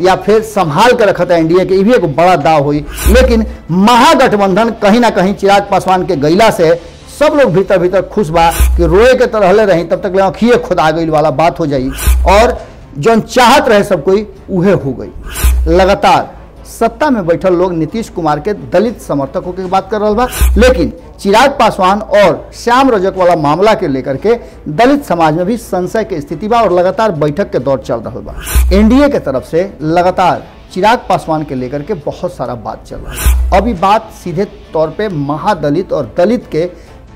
या फिर संभाल के रखत है एनडीए के भी एक बड़ा दाव हुई। लेकिन महागठबंधन कहीं ना कहीं चिराग पासवान के गैला से सब लोग भीतर भीतर खुश बा कि रोए के तरह ले रही, तब तक अखिए आ गई वाला बात हो जाई। और जो चाहत रहे सब कोई, उहे हो गई। लगातार सत्ता में बैठल लोग नीतीश कुमार के दलित समर्थकों की बात कर रहा बा। लेकिन चिराग पासवान और श्याम रजक वाला मामला के लेकर के दलित समाज में भी संशय की स्थिति बा और लगातार बैठक के दौर चल रहा बा। एनडीए के तरफ़ से लगातार चिराग पासवान के लेकर के बहुत सारा बात चल रहा है। अभी बात सीधे तौर पे महादलित और दलित के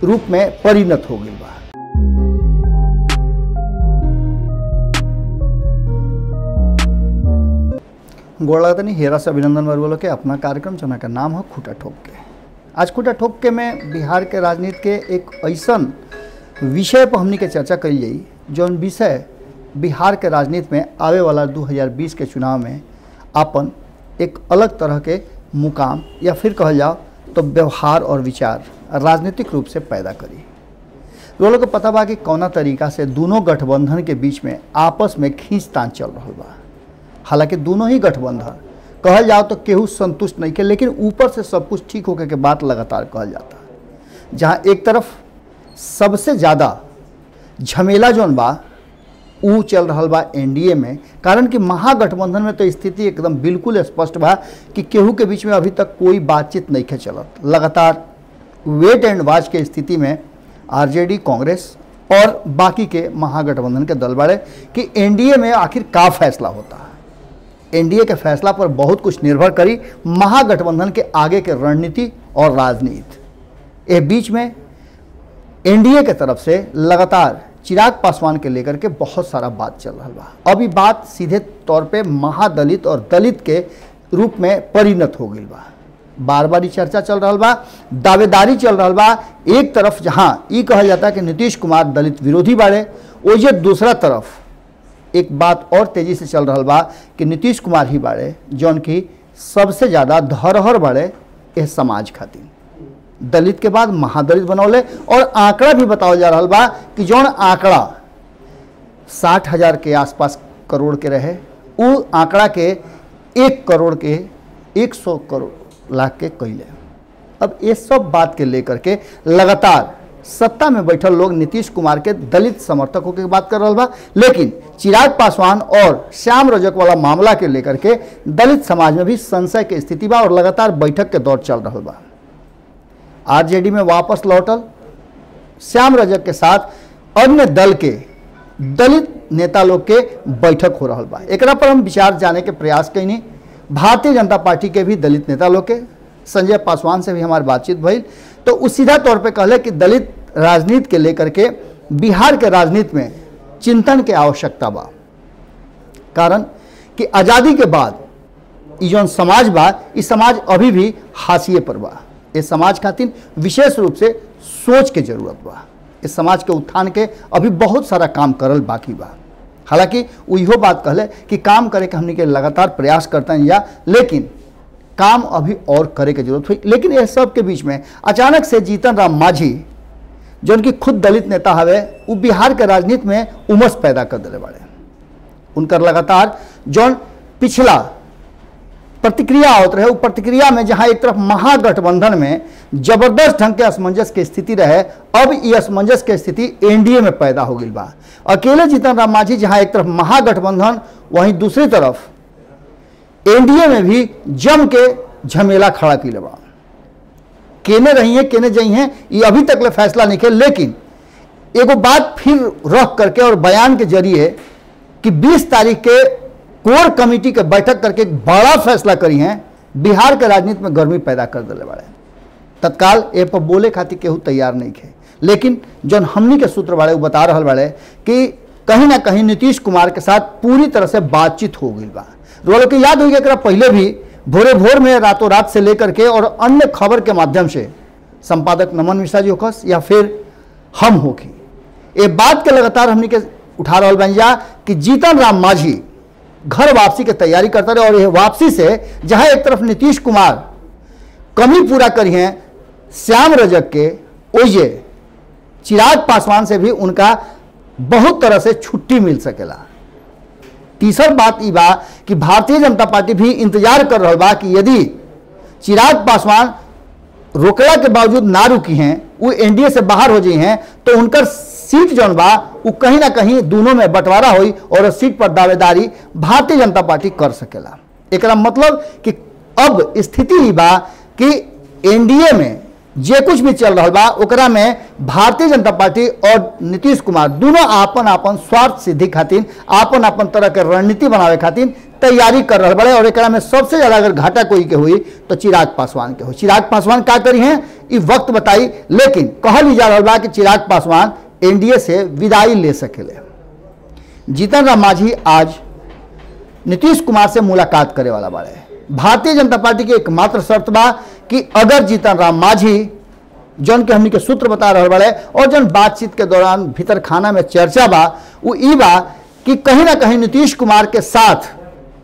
रूप में परिणत हो गई बा। गोड़ातनी हेरा से अभिनंदन वर्गों के अपना कार्यक्रम चुना का नाम है खूटा ठोक के। आज खूटा ठोक के में बिहार के राजनीति के एक ऐसा विषय पर हमनी के चर्चा करी जाई जौन विषय बिहार के राजनीति में आवे वाला 2020 के चुनाव में अपन एक अलग तरह के मुकाम या फिर कहल जाओ तो व्यवहार और विचार राजनीतिक रूप से पैदा करी। लोगों को पता बा कि कौना तरीका से दोनों गठबंधन के बीच में आपस में खींचतान चल रहा बा। हालाँकि दोनों ही गठबंधन कहल जाओ तो केहू संतुष्ट नहीं के लेकिन ऊपर से सब कुछ ठीक होकर के बात लगातार कहल जाता है। जहाँ एक तरफ़ सबसे ज़्यादा झमेला जौन बा, ऊ चल रहा बा एनडीए में, कारण कि महागठबंधन में तो स्थिति एकदम बिल्कुल स्पष्ट बा कि केहू के बीच में अभी तक कोई बातचीत नहीं खे चलत। लगातार वेट एंड वॉच के स्थिति में आरजेडी, कांग्रेस और बाकी के महागठबंधन के दल बड़े कि एनडीए में आखिर का फैसला होता है। एनडीए के फैसला पर बहुत कुछ निर्भर करी महागठबंधन के आगे के रणनीति और राजनीति। ये बीच में एनडीए के तरफ़ से लगातार चिराग पासवान के लेकर के बहुत सारा बात चल रहा बा अभी बात सीधे तौर पे महादलित और दलित के रूप में परिणत हो गई बा। बार बार चर्चा चल रहा बा, दावेदारी चल रहा बा। एक तरफ़ जहाँ ये कहा जाता है कि नीतीश कुमार दलित विरोधी बाड़े ओजे दूसरा तरफ़ एक बात और तेज़ी से चल रहा बा कि नीतीश कुमार ही बाड़े, जौन की सबसे ज़्यादा धरोहर बाड़े इस समाज खातिर। दलित के बाद महादलित बनौले और आंकड़ा भी बताओ जा रहा बा कि जौन आंकड़ा साठ हज़ार के आसपास करोड़ के रहे वो आंकड़ा के एक करोड़ के एक सौ करोड़ लाख के कैले अब ये सब बात के लेकर के लगातार सत्ता में बैठल लोग नीतीश कुमार के दलित समर्थकों की बात कर रहा बा। लेकिन चिराग पासवान और श्याम रजक वाला मामला के लेकर के दलित समाज में भी संशय की स्थिति बा और लगातार बैठक के दौर चल रहा बा। आरजेडी में वापस लौटल। श्याम रजक के साथ अन्य दल के दलित नेता लोग के बैठक हो रहा बा। एक पर हम विचार जाने के प्रयास कैनी भारतीय जनता पार्टी के भी दलित नेता लोग के, संजय पासवान से भी हमारी बातचीत भई तो उस सीधा तौर पे कहले कि दलित राजनीति के लेकर के बिहार के राजनीति में चिंतन के आवश्यकता बा। कारण कि आज़ादी के बाद ई जौन समाज बा ई समाज अभी भी हाशिए पर बा। इस समाज खातिर विशेष रूप से सोच के ज़रूरत बा। इस समाज के उत्थान के अभी बहुत सारा काम करल बाकी बा। हालाँकि वो इहो बात कहले कि काम करे के हमने के लगातार प्रयास करते हैं या, लेकिन काम अभी और करे के ज़रूरत हुई। लेकिन यह सब के बीच में अचानक से जीतन राम मांझी, जो उनकी खुद दलित नेता हवे, वो बिहार के राजनीति में उमस पैदा कर दिले बाड़े उनकर लगातार जौन पिछला प्रतिक्रिया आवत रहे, वो प्रतिक्रिया में जहाँ एक तरफ़ महागठबंधन में ज़बरदस्त ढंग के असमंजस की स्थिति रहे, अब ये असमंजस की स्थिति एनडीए में पैदा हो गई बा अकेले जीतन राम मांझी जहाँ एक तरफ़ महागठबंधन, वहीं दूसरी तरफ़ एनडीए में भी जम के झमेला खड़ा की बा केने रही हैं, केने जई हैं, ये अभी तक ले फैसला नहीं किया, लेकिन एगो बात फिर रख करके और बयान के ज़रिए कि 20 तारीख के कोर कमेटी के बैठक करके एक बड़ा फैसला करी हैं, बिहार के राजनीति में गर्मी पैदा कर दिले बड़े तत्काल ए पर बोले खातिर केहू तैयार नहीं थे। लेकिन जौन हमनी के सूत्र बाड़े वो बता रहा बाड़े कि कहीं ना कहीं नीतीश कुमार के साथ पूरी तरह से बातचीत हो गई बा। रोल के याद हुई एकरा पहले भी भोरे भोर में रातों रात से लेकर के और अन्य खबर के माध्यम से संपादक नमन मिश्रा जी होकस या फिर हम होखी ये बात के लगातार हमनी के उठा रहा बन जा कि जीतन राम मांझी घर वापसी के तैयारी करता रहे और यह वापसी से जहाँ एक तरफ़ नीतीश कुमार कमी पूरा करी हैं, श्याम रजक के ओये चिराग पासवान से भी उनका बहुत तरह से छुट्टी मिल सकेला। तीसर बात ई बा कि भारतीय जनता पार्टी भी इंतज़ार कर रहा बा कि यदि चिराग पासवान रोकला के बावजूद ना रुकी हैं वो एनडीए से बाहर हो जाई हैं तो उनकर सीट जौन बा वो कहीं ना कहीं दोनों में बंटवारा हुई और सीट पर दावेदारी भारतीय जनता पार्टी कर सकेला। एक मतलब कि अब स्थिति ही बा कि एनडीए में जे कुछ भी चल रहा बा में भारतीय जनता पार्टी और नीतीश कुमार दोनों आपन आपन स्वार्थ सिद्धि खातिर आपन आपन तरह के रणनीति बनावे खातिर तैयारी कर रहा बड़े, और एकरा में सबसे ज़्यादा अगर घाटा कोई के हुई तो चिराग पासवान के हुई। चिराग पासवान का करी हैं ये वक्त बताई, लेकिन कहल जा रहा बा कि चिराग पासवान एनडीए से विदाई ले सकेले। जीतन राम मांझी आज नीतीश कुमार से मुलाकात करे वाला बाड़े। भारतीय जनता पार्टी के एकमात्र शर्त बा कि अगर जीतन राम मांझी, जौन के हमनी के सूत्र बता रहे बड़े, और जौन बातचीत के दौरान भीतर खाना में चर्चा बा वो ई बा कि कहीं ना कहीं नीतीश कुमार के साथ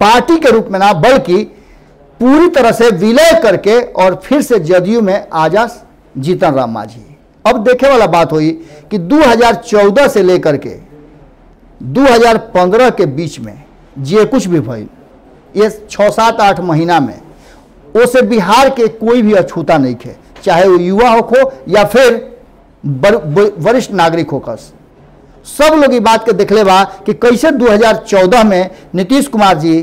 पार्टी के रूप में ना, बल्कि पूरी तरह से विलय करके और फिर से जदयू में आ जा जीतन राम मांझी। अब देखे वाला बात हुई कि 2014 से लेकर के 2015 के बीच में जे कुछ भी भइल ये छः सात आठ महीना में, उसे बिहार के कोई भी अछूता नहीं थे चाहे वो युवा हो खो या फिर वरिष्ठ नागरिक हो कस सब लोग ये बात के देखले बा कि कैसे 2014 में नीतीश कुमार जी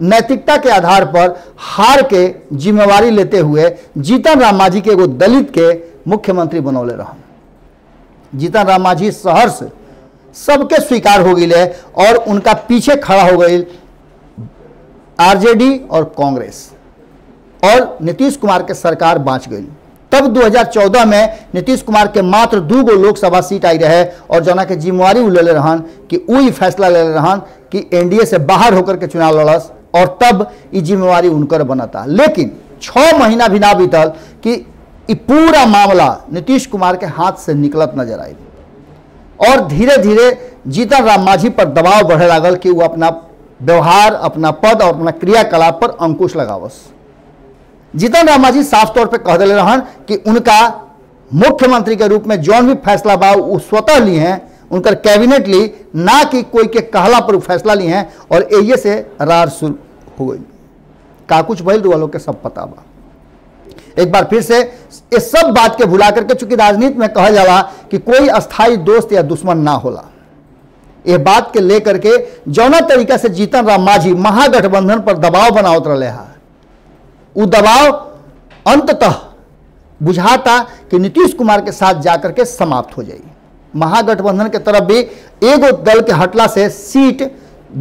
नैतिकता के आधार पर हार के जिम्मेवारी लेते हुए जीतन राम मांझी के एगो दलित के मुख्यमंत्री बनौले रहन। जीतन राम मांझी सहर्ष सबके स्वीकार हो गई और उनका पीछे खड़ा हो गई आरजेडी और कांग्रेस। और नीतीश कुमार के सरकार बांच गई। तब 2014 में नीतीश कुमार के मात्र दू गो लोकसभा सीट आई रहे और जना के जिम्मेवारी ले रहन कि उ फैसला ले रहन कि एनडीए से बाहर होकर के चुनाव लड़स और तब ई जिम्मेवारी उनकर बनता। लेकिन छः महीना भी ना बीतल कि पूरा मामला नीतीश कुमार के हाथ से निकलत नज़र आई और धीरे धीरे जीतन राम मांझी पर दबाव बढ़े लागल कि वो अपना व्यवहार, अपना पद और अपना क्रियाकलाप पर अंकुश लगावस। जीतन राम मांझी साफ़ तौर पर कह दिले रहन कि उनका मुख्यमंत्री के रूप में जौन भी फैसला बा, वो स्वतः ली हैं। उनकर कैबिनेट ली, ना कि कोई के कहला पर फैसला ली हैं और एये से रार शुरू हो गई। का कुछ भइल वालों के सब पता बा। एक बार फिर से इस सब बात के भुला करके चूँकि राजनीति में कहा जाला कि कोई अस्थाई दोस्त या दुश्मन ना होला। ये बात के लेकर के जौना तरीका से जीतन राम मांझी महागठबंधन पर दबाव बनावत रहे हा। उ दबाव अंततः बुझाता कि नीतीश कुमार के साथ जाकर के समाप्त हो जाई महागठबंधन के तरफ़ भी एगो दल के हटला से सीट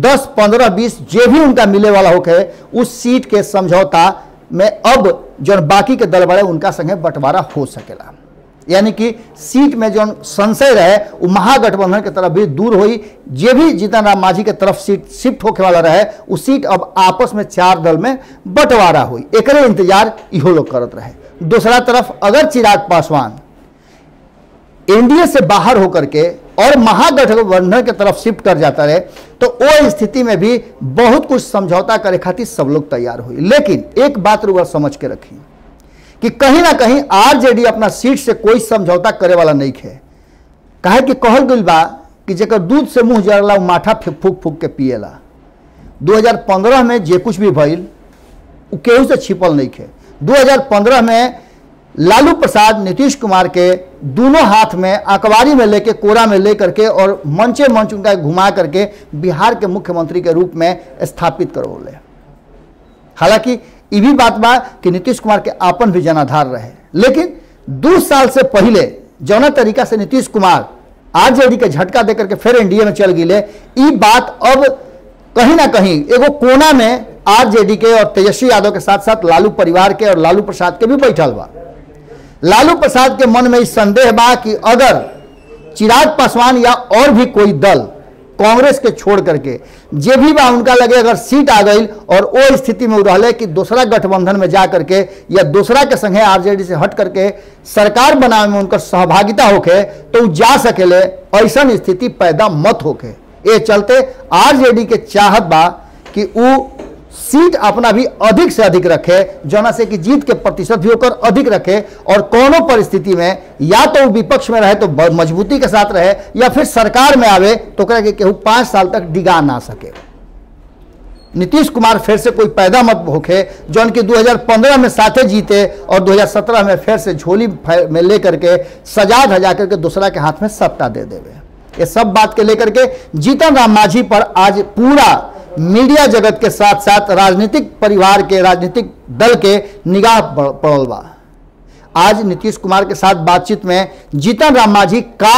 10 15 20 जो भी उनका मिले वाला होके उस सीट के समझौता में अब जो बाकी के दल बड़े उनका संगे बंटवारा हो सकेला। यानी कि सीट में जो संशय रहे, वो महागठबंधन के तरफ़ भी दूर हुई। जे भी जीतन राम मांझी के तरफ़ सीट शिफ्ट होके वाला रहे, वो सीट अब आपस में चार दल में बंटवारा हुई। एक इंतज़ार इहो लोग करत रहे। दूसरा तरफ़ अगर चिराग पासवान एनडीए से बाहर होकर के और महागठबंधन के तरफ़ शिफ्ट कर जाता रहे तो वो स्थिति में भी बहुत कुछ समझौता करे खातिर सब लोग तैयार हुई लेकिन एक बात रुआ समझ के रखी। कि कहीं ना कहीं आरजेडी अपना सीट से कोई समझौता करे वाला नहीं है काहे कि कहल गई बा कि जेकर दूध से मुँह जरला माठा फूक फूक के पिएला। 2015 में जे कुछ भी भइल केहू से छिपल नहीं है 2015 में लालू प्रसाद, नीतीश कुमार के दोनों हाथ में अखबारी में लेके, कोरा में लेकर के और मंचे मंच उनका घुमा करके बिहार के मुख्यमंत्री के रूप में स्थापित करवले। हालाँकि ये भी बात बा कि नीतीश कुमार के आपन भी जनाधार रहे। लेकिन दो साल से पहले जौना तरीका से नीतीश कुमार आरजेडी के झटका देकर के फिर एनडीए में चल गिले ई बात अब कहीं ना कहीं एगो कोना में आरजेडी के और तेजस्वी यादव के साथ साथ लालू परिवार के और लालू प्रसाद के भी बैठल बा। लालू प्रसाद के मन में संदेह बा कि अगर चिराग पासवान या और भी कोई दल कांग्रेस के छोड़ करके जे भी बा उनका लगे अगर सीट आ गई और वो स्थिति में उल कि दूसरा गठबंधन में जा करके या दूसरा के संगे आरजेडी से हट करके सरकार बनावे में उनका सहभागिता होके तो जा सकेले, ऐसा स्थिति पैदा मत होके। ये चलते आरजेडी के चाहत बा कि सीट अपना भी अधिक से अधिक रखे जना से कि जीत के प्रतिशत भी होकर अधिक रखे, और कोनो परिस्थिति में या तो विपक्ष में रहे तो मजबूती के साथ रहे, या फिर सरकार में आवे तो करे कि केहू पाँच साल तक डिगा ना सके। नीतीश कुमार फिर से कोई पैदा मत होके जौन की 2015 में साथे जीते, और 2017 में फिर से झोली में लेकर के सजा धजा करके दूसरा के हाथ में सत्ता दे देवे। ये सब बात के लेकर के जीतन राम मांझी पर आज पूरा मीडिया जगत के साथ साथ राजनीतिक परिवार के, राजनीतिक दल के निगाह पड़ल बा आज नीतीश कुमार के साथ बातचीत में जीतन राम मांझी का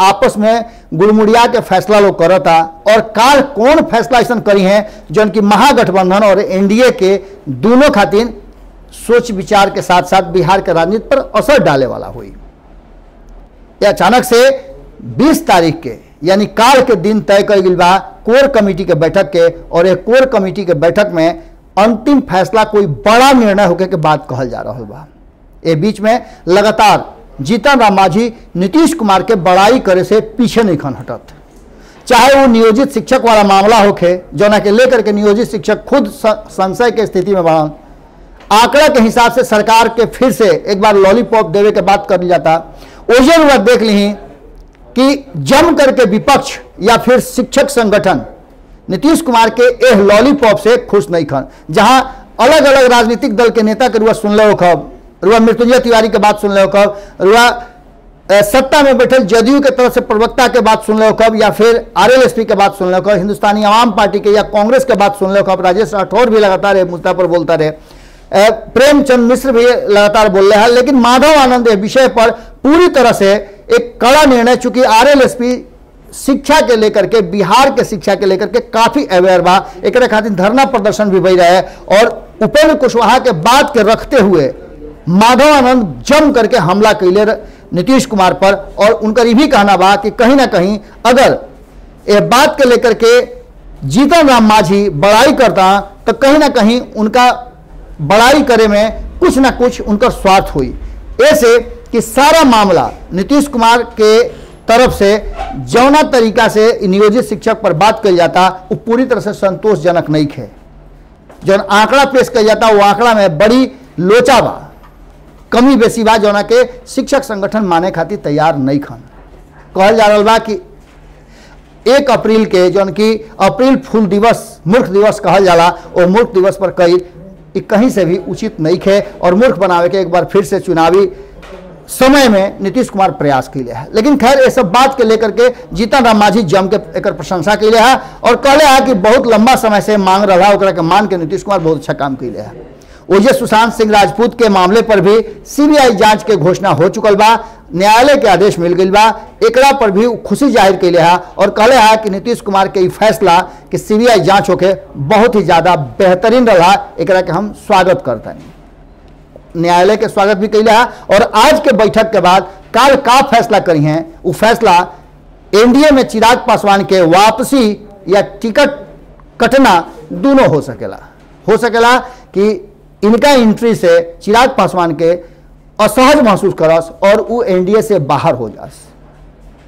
आपस में गुड़मुड़िया के फैसला लोग करता और का कौन फैसला ऐसा करी है जौन की महागठबंधन और एनडीए के दोनों खातिर सोच विचार के साथ साथ बिहार के राजनीति पर असर डाले वाला हुई। अचानक से 20 तारीख के यानी काल के दिन तय कर गई बा, कोर कमेटी के बैठक के, और एक कोर कमेटी के बैठक में अंतिम फैसला कोई बड़ा निर्णय होके के बात कहल जा रहा बा। ए बीच में लगातार जीतन राम मांझी नीतीश कुमार के बड़ाई करे से पीछे नहीं खन हटत। चाहे वो नियोजित शिक्षक वाला मामला होखे जोना के लेकर के नियोजित शिक्षक खुद संशय के स्थिति में बढ़न आंकड़ा के हिसाब से सरकार के फिर से एक बार लॉलीपॉप देवे के बात कर जाता। वह देख ली कि जम करके विपक्ष या फिर शिक्षक संगठन नीतीश कुमार के एह लॉलीपॉप से खुश नहीं खन। जहाँ अलग अलग राजनीतिक दल के नेता के रुआ सुन लो खब रुआ मृत्युंजय तिवारी के बात सुन लो खब रुआ सत्ता में बैठल जदयू के तरफ़ से प्रवक्ता के बात सुन लो कब, या फिर आरएलएसपी के बात सुन लो कब, हिंदुस्तानी आवाम पार्टी के या कांग्रेस के बात सुन लो कब, राजेश राठौर भी लगातार मुद्दा पर बोलता रहे। प्रेमचंद मिश्र भी लगातार बोल रहे हैं, लेकिन माधव आनंद विषय पर पूरी तरह से एक कड़ा निर्णय, चूँकि आरएलएसपी शिक्षा के लेकर के, बिहार के शिक्षा के लेकर के काफ़ी अवेयर बा। एक खातिर धरना प्रदर्शन भी भई रहा और उपेंद्र कुशवाहा के बात के रखते हुए माधव आनंद जम करके हमला कैले नीतीश कुमार पर और उनका ये भी कहना बा कि कहीं ना कहीं अगर ये बात के लेकर के जीतन राम मांझी बड़ाई करता तो कहीं ना कहीं उनका बड़ाई करे में कुछ ना कुछ उनका स्वार्थ हुई। ऐसे कि सारा मामला नीतीश कुमार के तरफ़ से जौना तरीका से नियोजित शिक्षक पर बात कल जाता, वो पूरी तरह से संतोषजनक नहीं है जौन आंकड़ा पेश किया जाता, वो आंकड़ा में बड़ी लोचा बा। कमी बेसी बा जौना के शिक्षक संगठन माने खातिर तैयार नहीं खन। कहल जा रहा बा कि एक अप्रैल के जौन की अप्रैल फूल दिवस, मूर्ख दिवस कहल जाला और मूर्ख दिवस पर कई कहीं से भी उचित नहीं है और मूर्ख बनावे के एक बार फिर से चुनावी समय में नीतीश कुमार प्रयास कैले है। लेकिन खैर, ये सब बात के लेकर के जीतन राम मांझी जम के एक प्रशंसा कैले है और कहले है कि बहुत लंबा समय से मांग रहा ओकरा के मान के नीतीश कुमार बहुत अच्छा काम कैले है। ओजे सुशांत सिंह राजपूत के मामले पर भी सीबीआई जाँच के घोषणा हो चुकल बा, न्यायालय के आदेश मिल गई बा, एकरा पर भी खुशी ज़ाहिर कैले है और कहले है कि नीतीश कुमार के फैसला कि सीबीआई जाँच होके बहुत ही ज़्यादा बेहतरीन रहा एक हम स्वागत करते हैं न्यायालय के स्वागत भी कैले है और आज के बैठक के बाद काल का फैसला करी हैं। वो फैसला एनडीए में चिराग पासवान के वापसी या टिकट कटना दोनों हो सकेला। हो सकेला कि इनका एंट्री से चिराग पासवान के असहज महसूस करस और वो एनडीए से बाहर हो जास।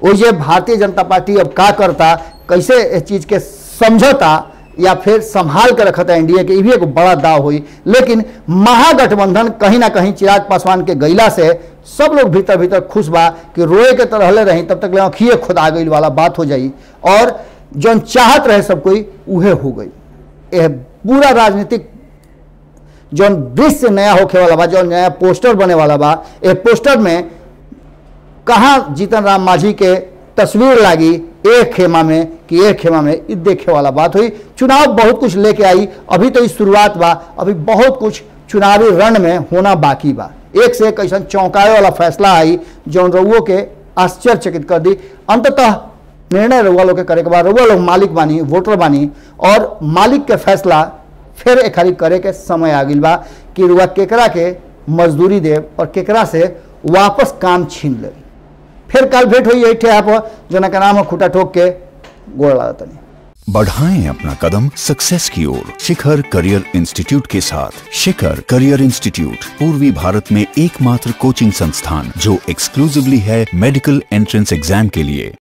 वो ये भारतीय जनता पार्टी अब का करता, कैसे इस चीज़ के समझौता या फिर संभाल के रखता एनडीए के भी एक बड़ा दाव हुई। लेकिन महागठबंधन कहीं ना कहीं चिराग पासवान के गैला से सब लोग भीतर भीतर खुश बा कि रोए के तरह रहले रही, तब तक ले खुदा गई वाला बात हो जाई। और जौन चाहत रहे सब कोई, उहे हो गई। यह पूरा राजनीतिक जौन दृश्य नया होखे वाला बा, जौन नया पोस्टर बने वाला बा पोस्टर में कहाँ जीतन राम मांझी के तस्वीर लागी एक खेमा में, कि एक खेमा में इ देखे वाला बात हुई। चुनाव बहुत कुछ लेके आई, अभी तो इस शुरुआत बा, अभी बहुत कुछ चुनावी रण में होना बाकी बा। एक से एक ऐसा चौंकाए वाला फैसला आई, जौन रउओ के आश्चर्यचकित कर दी। अंततः निर्णय रउआ लोग के करे के बाद, रउआ लोग मालिक बानी, वोटर बानी, और मालिक के फैसला फिर एक खाली करे के समय आ गई बा, कि रुआ केकरा के मजदूरी देव और केकरा से वापस काम छीन ले फिर कल भेंट हुई यही आप जनक नाम है खुटा ठोक के, गोड़ लागतनी बढ़ाएँ अपना कदम सक्सेस की ओर। शिखर करियर इंस्टीट्यूट के साथ। शिखर करियर इंस्टीट्यूट, पूर्वी भारत में एकमात्र कोचिंग संस्थान, जो एक्सक्लूसिवली है मेडिकल एंट्रेंस एग्ज़ाम के लिए।